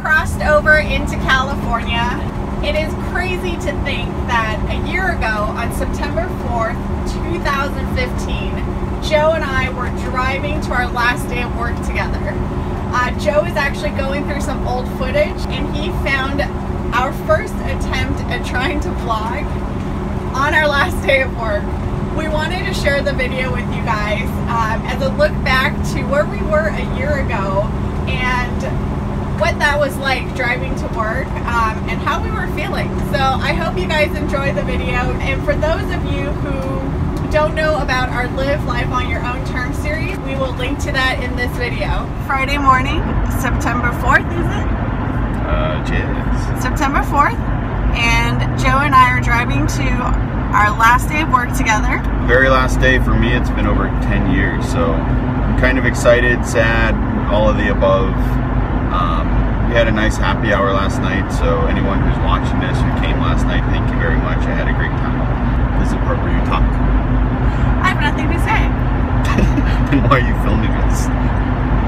crossed over into California. It is crazy to think that a year ago, on September 4th, 2015, Joe and I were driving to our last day of work together. Uh, Joe is actually going through some old footage and he found our first attempt at trying to vlog on our last day of work. We wanted to share the video with you guys um, as a look back to where we were a year ago and what that was like driving to work um, and how we were feeling. So I hope you guys enjoy the video. And for those of you who don't know about our Live Life on Your Own Terms series, we will link to that in this video. Friday morning, September 4th, is it? Uh, cheers. September 4th. And Joe and I are driving to our last day of work together. Very last day for me, it's been over 10 years, so I'm kind of excited, sad, all of the above. Um, we had a nice happy hour last night, so anyone who's watching this who came last night, thank you very much. I had a great time. This is part where you talk. I have nothing to say and why are you filming this?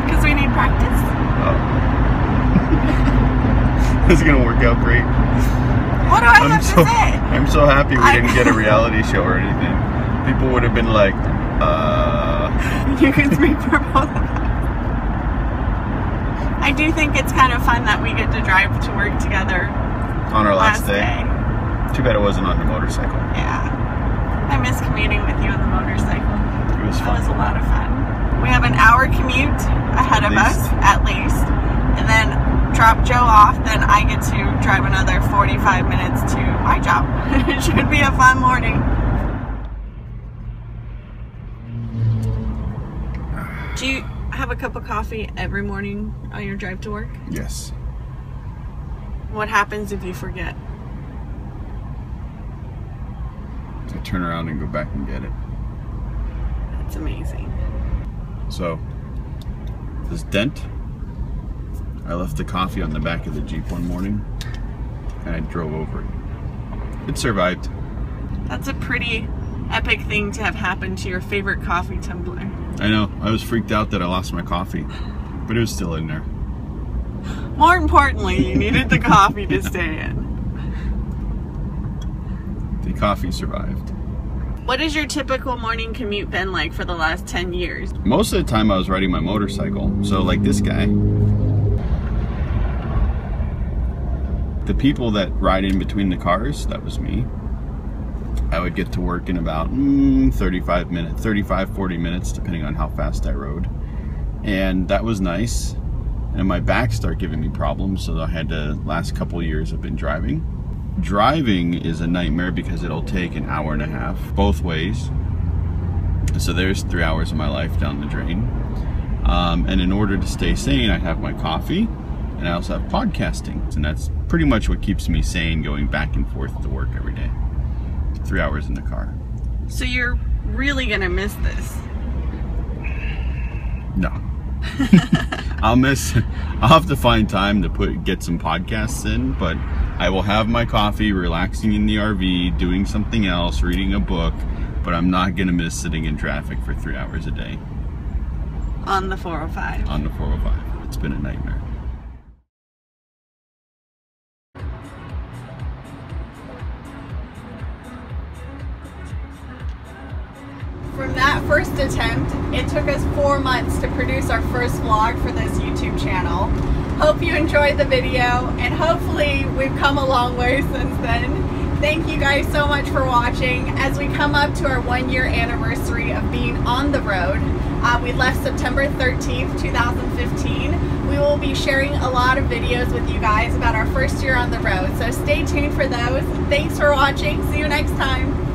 because we need practice. Oh. this is gonna work out great. What do I I'm have so to say? I'm so happy we I- didn't get a reality show or anything. People would have been like, uh, You can speak for both of us. I do think it's kind of fun that we get to drive to work together on our last, last day. Too bad it wasn't on the motorcycle. Yeah. I miss commuting with you on the motorcycle. It was That was a lot of fun. We have an hour commute ahead of At us, at least. And then drop Joe off, then I get to drive another 45 minutes to my job. it should be a fun morning. Do you have a cup of coffee every morning on your drive to work? Yes. What happens if you forget? I turn around and go back and get it. That's amazing. So, this dent, I left the coffee on the back of the Jeep one morning and I drove over it. It survived. That's a pretty epic thing to have happen to your favorite coffee tumbler. I know. I was freaked out that I lost my coffee, but it was still in there. More importantly, you needed the coffee to stay in. The coffee survived. What has your typical morning commute been like for the last 10 years? Most of the time I was riding my motorcycle. So like this guy. The people that ride in between the cars, that was me. I would get to work in about mm, 35 minutes, 35, 40 minutes, depending on how fast I rode. And that was nice. And my back started giving me problems, so I had to, last couple years I've been driving. Driving is a nightmare because it'll take an hour and a half both ways. So there's three hours of my life down the drain. Um, and in order to stay sane, I have my coffee and I also have podcasting. And that's pretty much what keeps me sane going back and forth to work every day. Three hours in the car. So you're really gonna miss this. No. I'll miss I'll have to find time to put get some podcasts in, but I will have my coffee, relaxing in the RV, doing something else, reading a book, but I'm not gonna miss sitting in traffic for three hours a day On the 405. on the 405. It's been a nightmare. From that first attempt, it took us four months to produce our first vlog for this YouTube channel. Hope you enjoyed the video and hopefully we've come a long way since then. Thank you guys so much for watching. As we come up to our one year anniversary of being on the road, uh, we left September 13th, 2015. We will be sharing a lot of videos with you guys about our first year on the road. So stay tuned for those. Thanks for watching. See you next time.